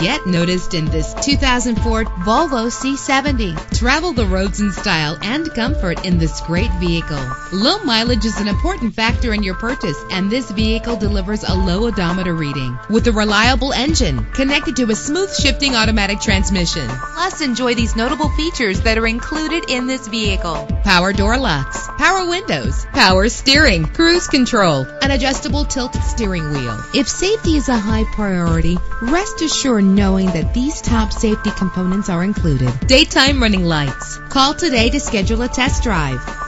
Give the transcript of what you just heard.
Get noticed in this 2004 Volvo C70. Travel the roads in style and comfort in this great vehicle. Low mileage is an important factor in your purchase, and this vehicle delivers a low odometer reading. With a reliable engine connected to a smooth shifting automatic transmission. Plus, enjoy these notable features that are included in this vehicle. Power door locks, power windows, power steering, cruise control, an adjustable tilt steering wheel. If safety is a high priority, rest assured knowing that these top safety components are included. Daytime running lights. Call today to schedule a test drive.